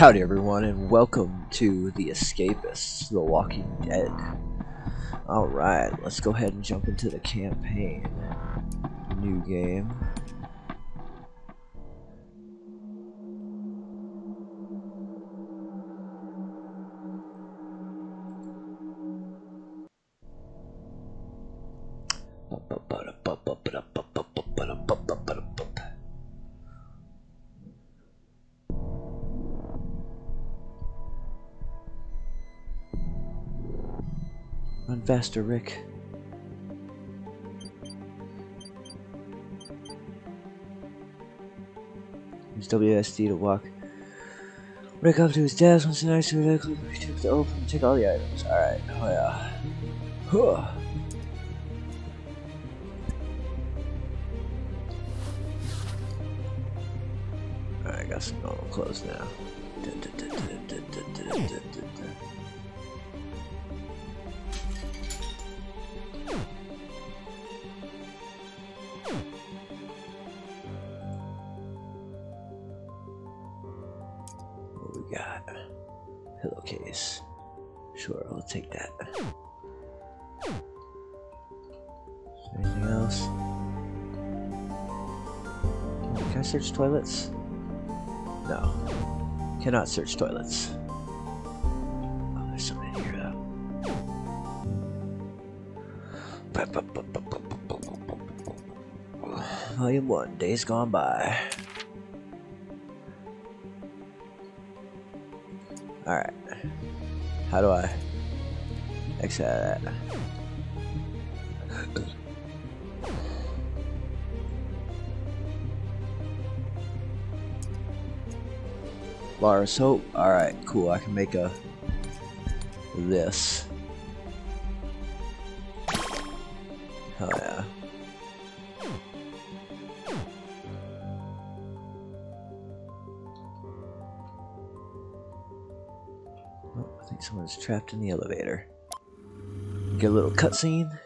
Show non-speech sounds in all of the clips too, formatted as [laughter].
Howdy everyone and welcome to The Escapists, The Walking Dead. Alright, let's go ahead and jump into the campaign. New game. Run faster, Rick. Use WASD to walk. Rick up to his desk once the next to took to open take all the items. Alright, oh yeah. Huh. Alright, got some normal clothes now. What Pillowcase. Sure, I'll take that. anything else? Can I search toilets? No. Cannot search toilets. Oh, there's something here though. Volume 1, Days Gone By. Alright. How do I exit that? Of soap. Alright, cool. I can make a this. Oh yeah. Trapped in the elevator. Get a little cutscene.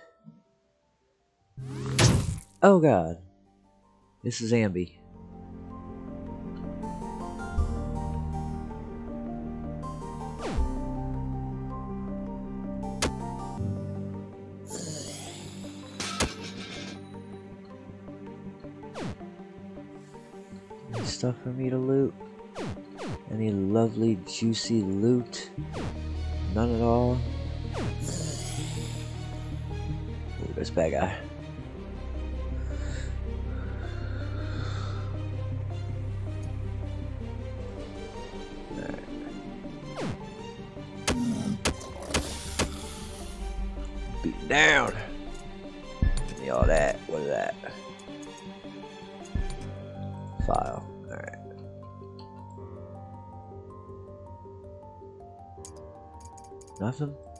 Oh god. This is Ambi. Stuff for me to loot? Any lovely juicy loot? None at all? Ooh, a bad guy. Down. Give me all that. What is that? File. Nothing? Oh,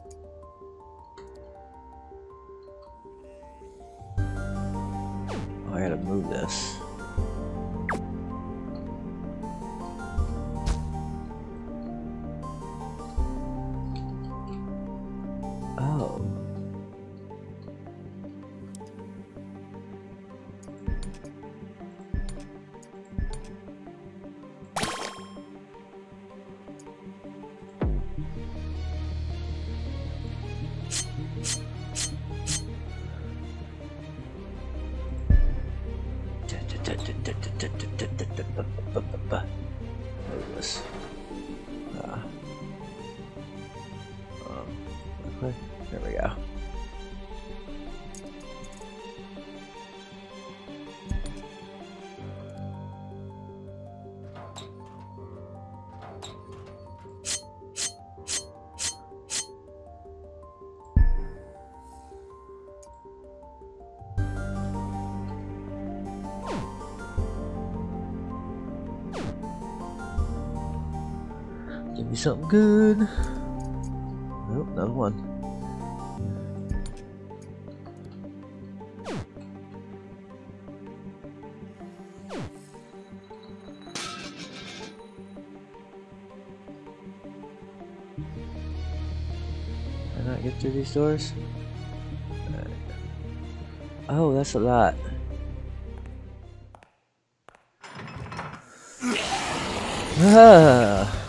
me something good. Nope, another one. Not get through these doors? Alright. Oh, that's a lot. Ah.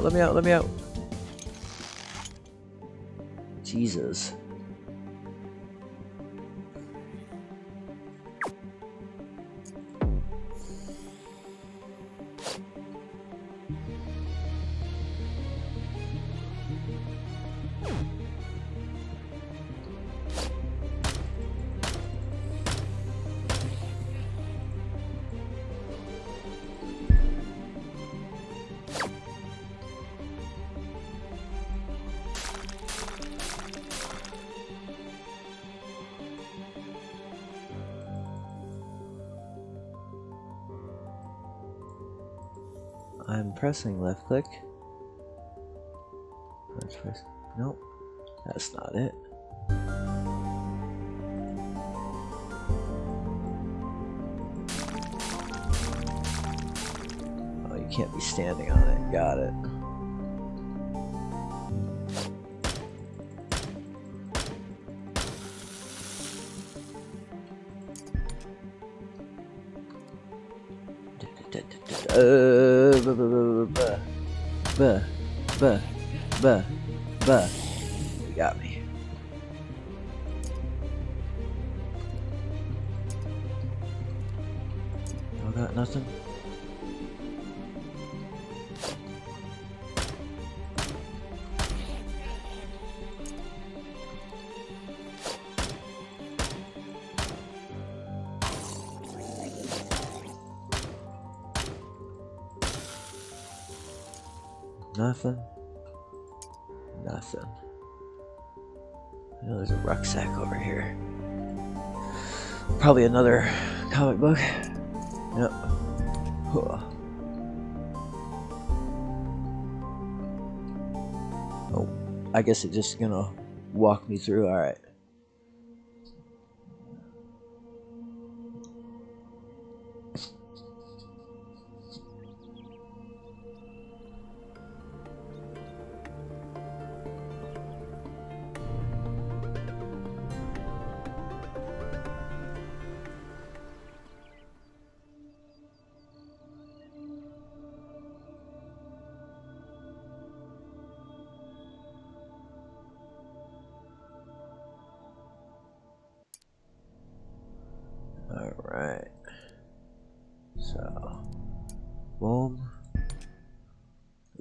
Out, let me out, let me out. Jesus. Pressing left click. Nope, that's not it. Oh, you can't be standing on it. Got it. Buh, buh, buh, buh, buh, Probably another comic book. Yep. Oh, I guess it's just gonna walk me through. Alright. Alright.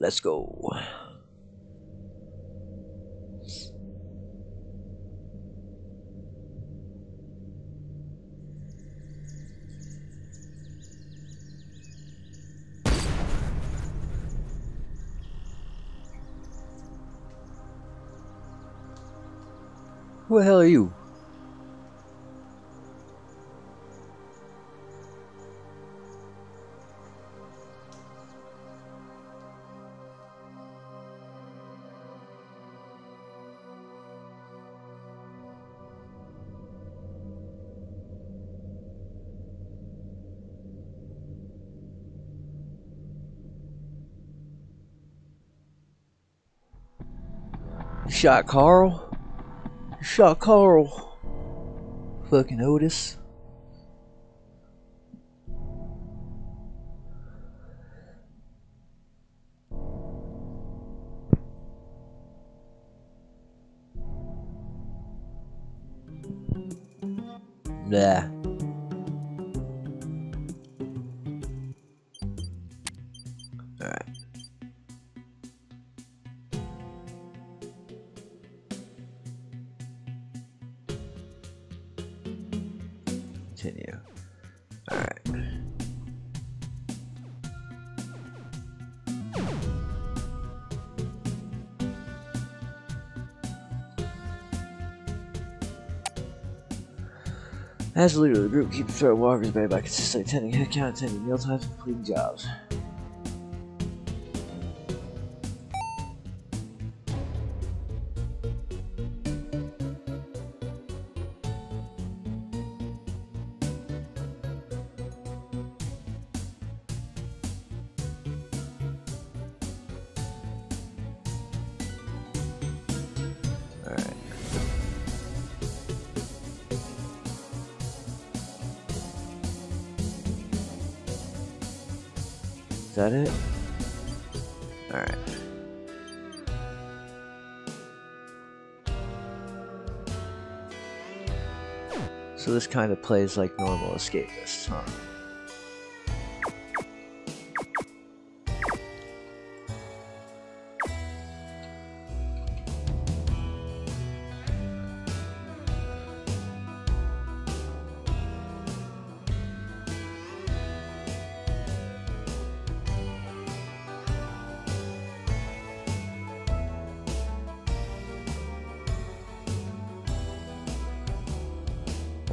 Let's go. Who the hell are you? Shot Carl? You shot Carl? Fucking Otis. As leader of the group, keep the threat walkers bay by consistently attending headcount, attending mealtimes, and completing jobs. This kind of plays like normal escapists, huh?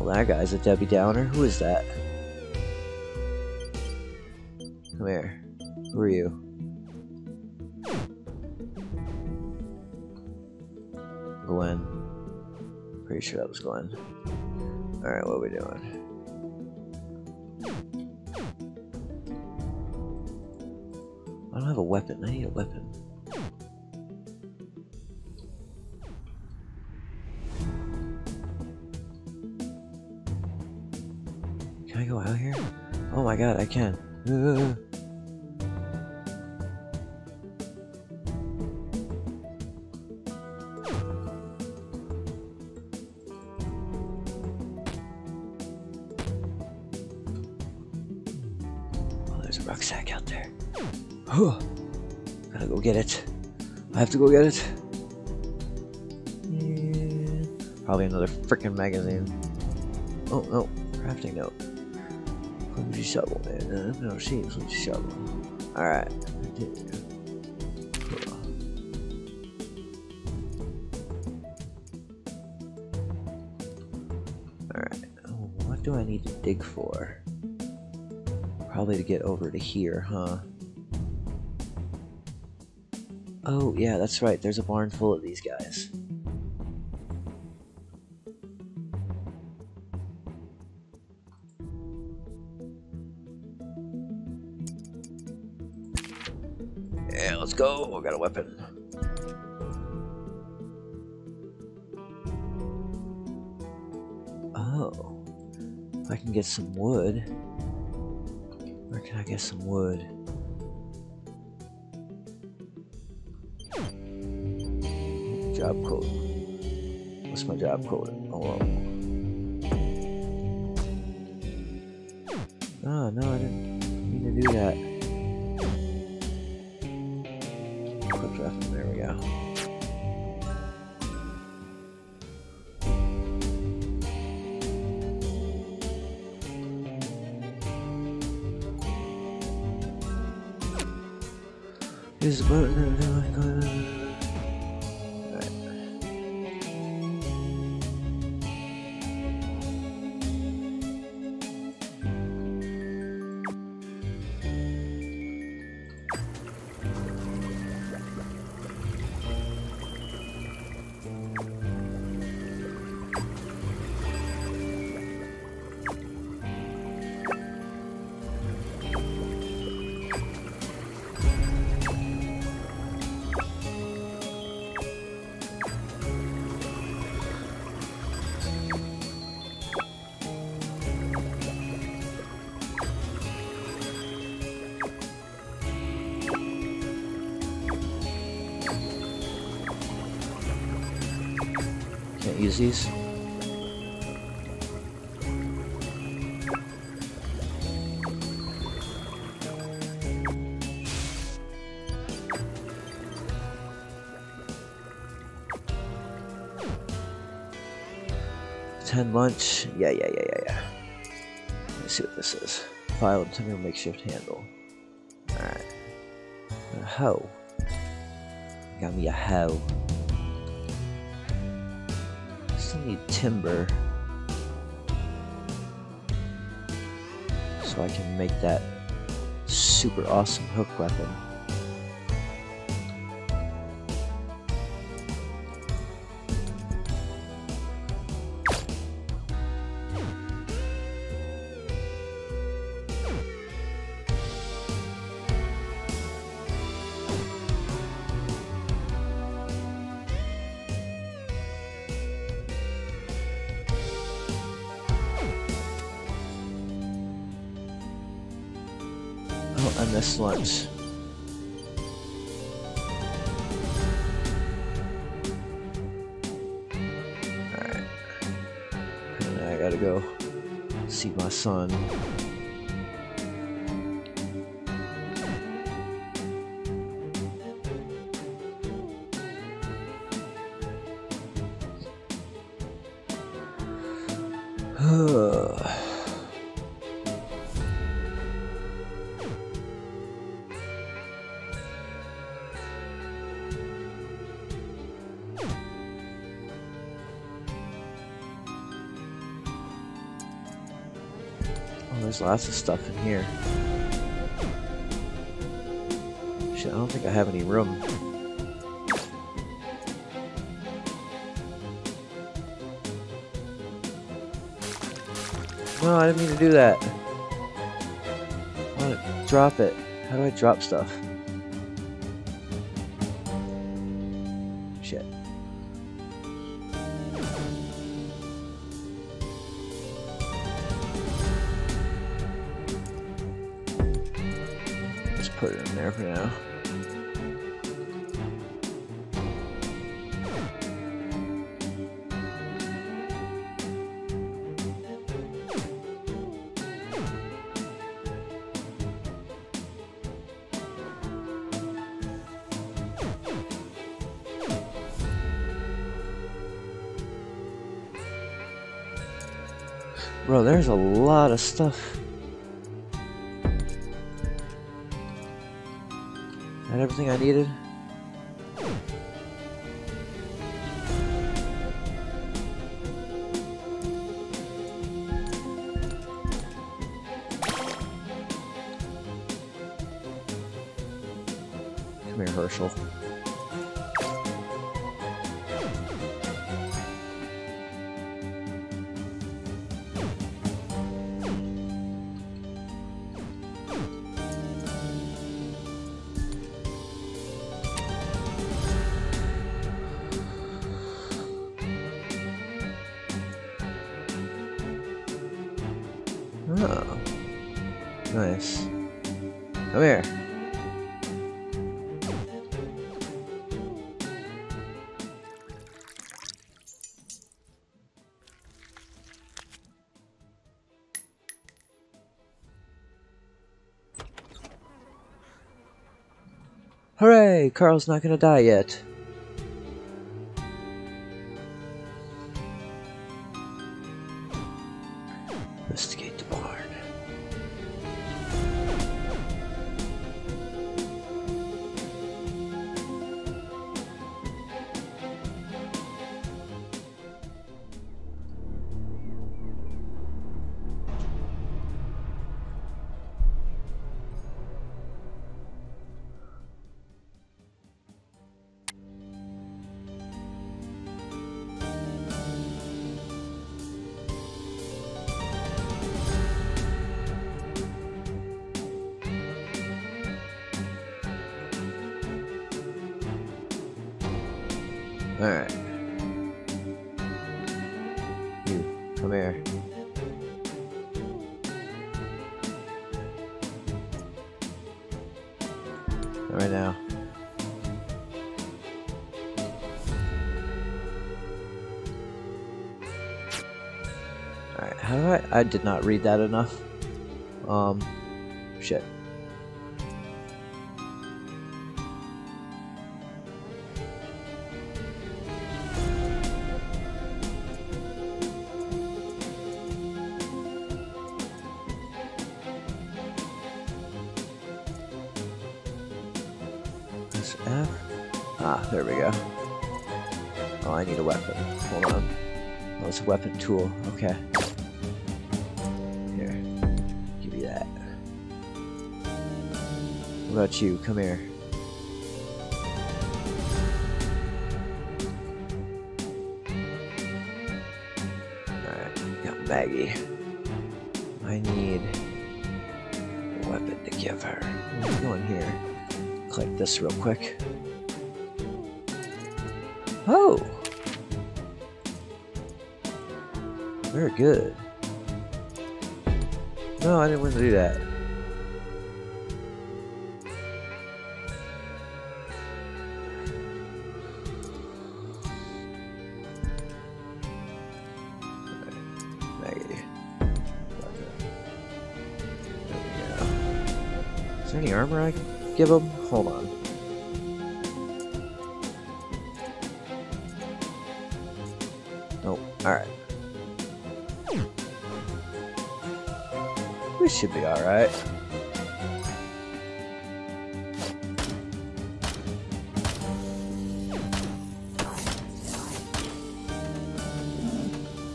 Well, that guy's a Debbie Downer. Who is that? Come here. Who are you? Gwen. Pretty sure that was Gwen. Alright, what are we doing? I don't have a weapon. I need a weapon. Can. Uh. Oh, there's a rucksack out there. Whew. Gotta go get it. I have to go get it. Yeah. Probably another freaking magazine. Oh no, crafting note. Shovel, man. Uh, I've never shovel. Alright. Alright. What do I need to dig for? Probably to get over to here, huh? Oh, yeah, that's right. There's a barn full of these guys. Get some wood. Where can I get some wood? Job code. What's my job code? Oh. Oh, no, I didn't mean to do that. Quick Ten lunch. Yeah, yeah, yeah, yeah, yeah. Let's see what this is. File intended makeshift handle. Alright. A hoe. Got me a hoe. Need timber. So I can make that super awesome hook weapon. I missed lunch. Alright. I gotta go see my son. Oh, there's lots of stuff in here. Shit, I don't think I have any room. No, I didn't mean to do that. I want to drop it. How do I drop stuff? Lot of stuff. That everything I needed? Carl's not gonna die yet. Alright, how do I? I did not read that enough. Um, shit. Press F. Ah, there we go. Oh, I need a weapon. Hold on. Oh, it's a weapon tool. Okay. About you? Come here. Alright, got Maggie. I need a weapon to give her. Let me go in here. Click this real quick. Oh! Very good. No, I didn't want to do that. Any armor I can give him? Hold on. Nope. Alright. We should be alright.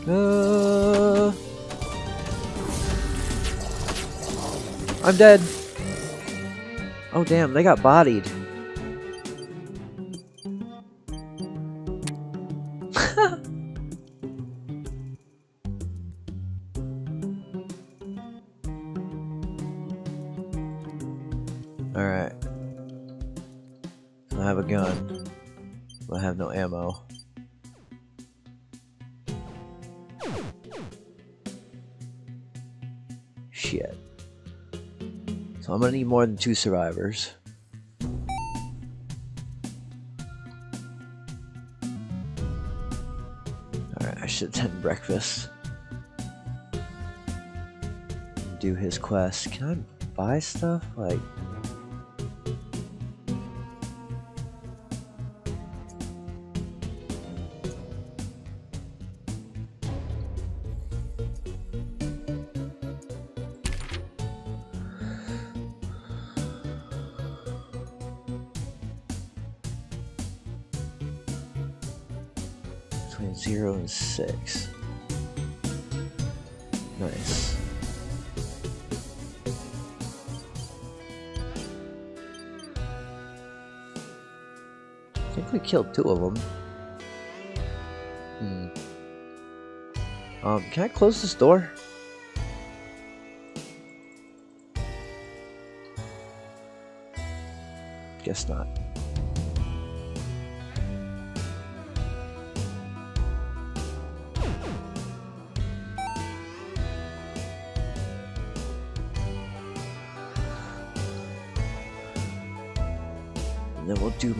Uh, I'm dead. Oh damn, they got bodied. [laughs] Alright. I have a gun. But I have no ammo. I'm gonna need more than two survivors. Alright, I should attend breakfast. Do his quest. Can I buy stuff? Like... I think we killed two of them. Hmm. Um, can I close this door? Guess not.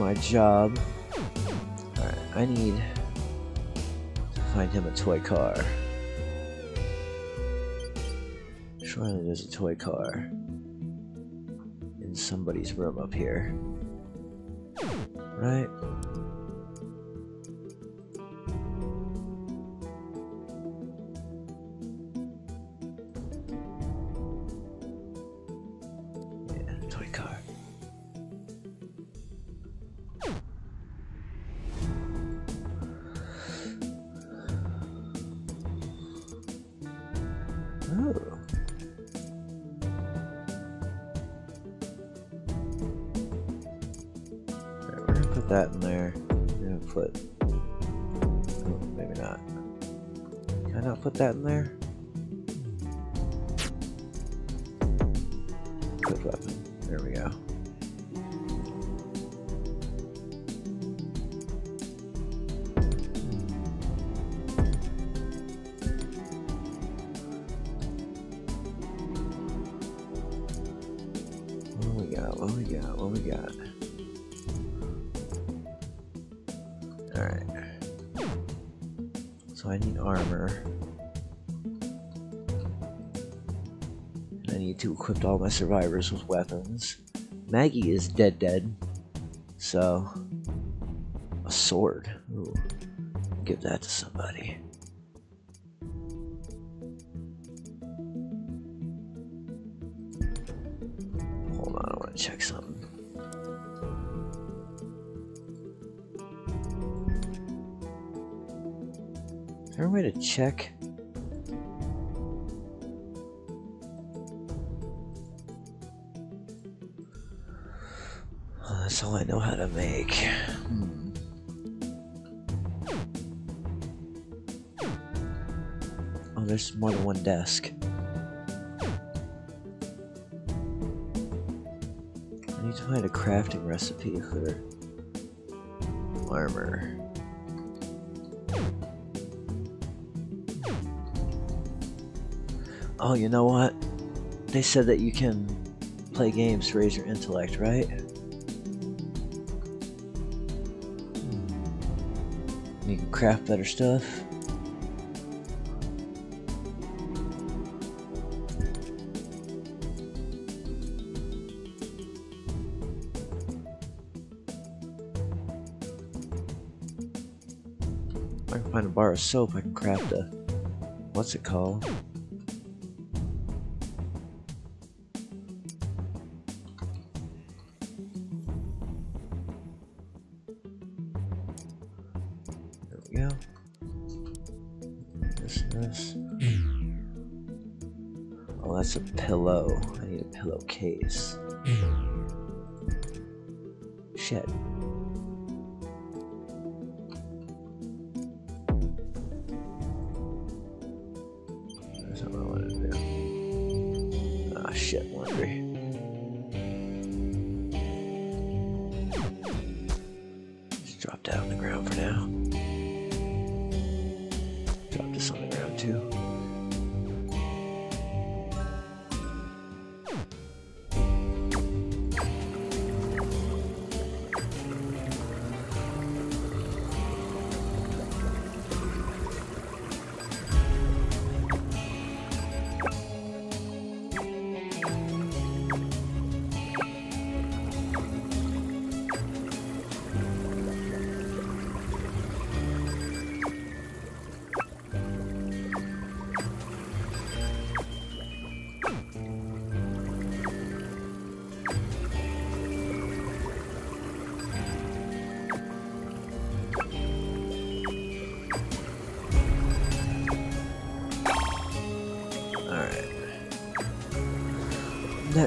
My job. Alright, I need to find him a toy car. Surely there's a toy car in somebody's room up here. Right? Alright, we're gonna put that in there. We're gonna put. Oh, maybe not. Can I not put that in there? Survivors with weapons. Maggie is dead dead. So a sword. Ooh. Give that to somebody. Hold on, I want to check something. Is there a way to check? All I know how to make. Hmm. Oh, there's more than one desk. I need to find a crafting recipe for armor. Oh, you know what? They said that you can play games to raise your intellect, right? craft better stuff. I can find a bar of soap, I can craft a... What's it called? Need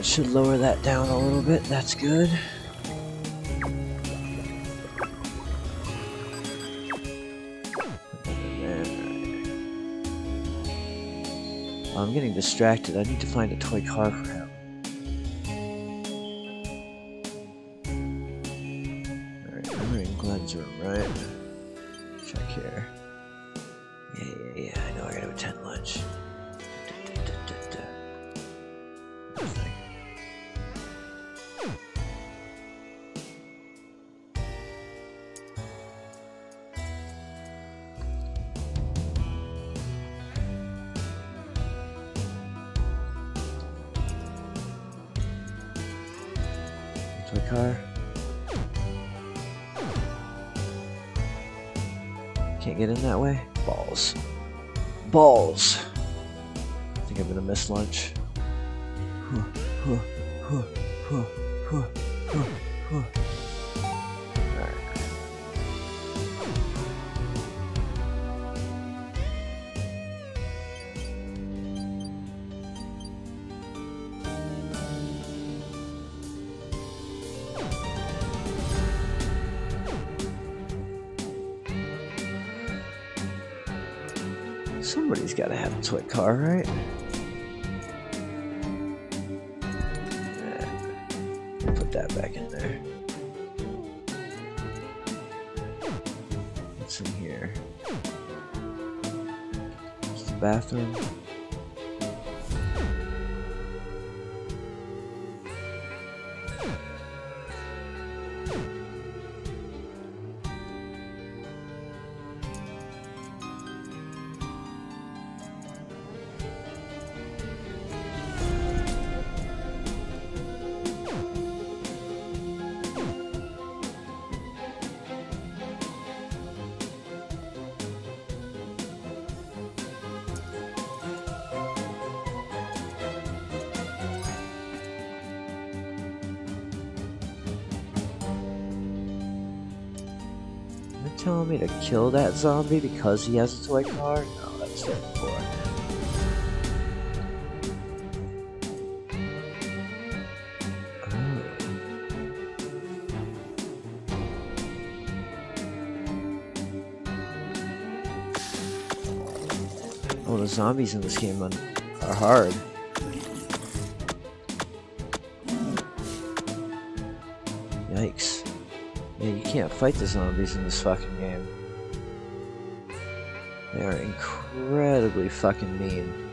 Should lower that down a little bit. That's good. I'm getting distracted. I need to find a toy car for him. Alright, we're in Glenn's room, right? Check here. Yeah, yeah, yeah. I know I gotta attend lunch. Nothing. Balls. I think I'm gonna miss lunch. Huh, huh, Somebody's gotta have a toy car, right? Yeah. Put that back in there. What's in here? It's the bathroom. Kill that zombie because he has a toy car? No, that's poor. Oh, the zombies in this game are hard. Yikes. Yeah, you can't fight the zombies in this fucking game. They are incredibly fucking mean.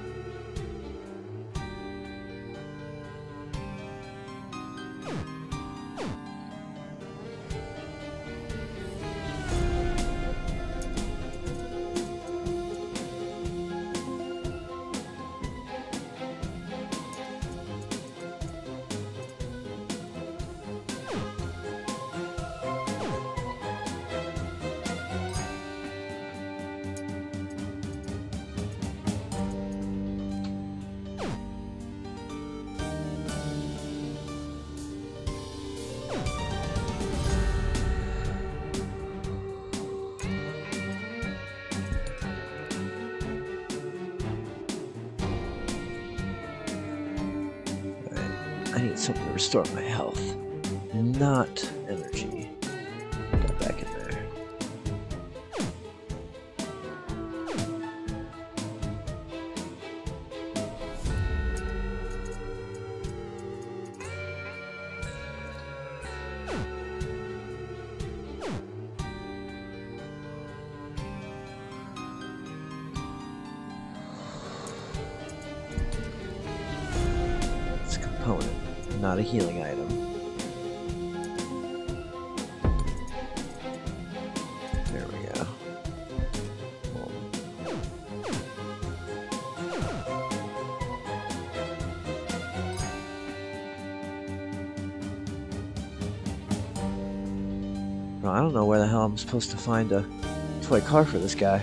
Something to restore my health, not I don't know where the hell I'm supposed to find a toy car for this guy.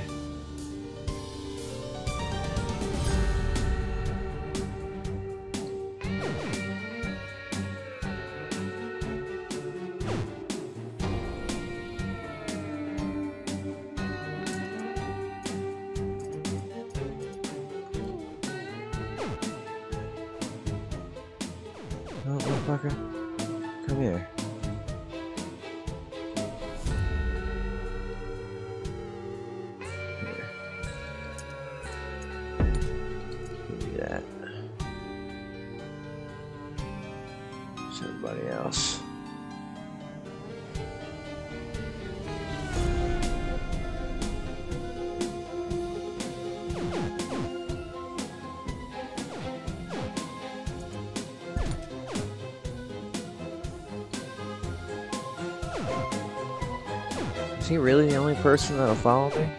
Person that'll follow me?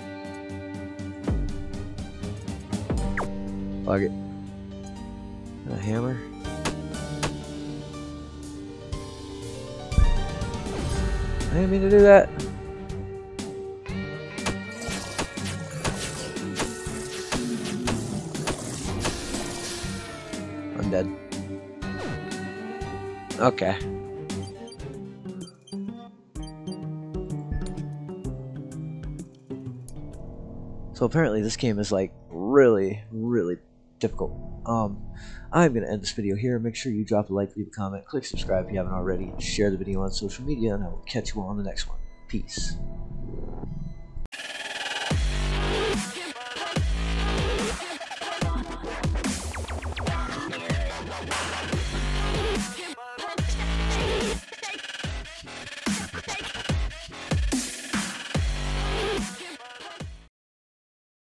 Fuck it. A hammer? I didn't mean to do that. I'm dead. Okay. So apparently this game is like really, really difficult. Um, I'm going to end this video here. Make sure you drop a like, leave a comment, click subscribe if you haven't already, share the video on social media, and I will catch you all on the next one. Peace.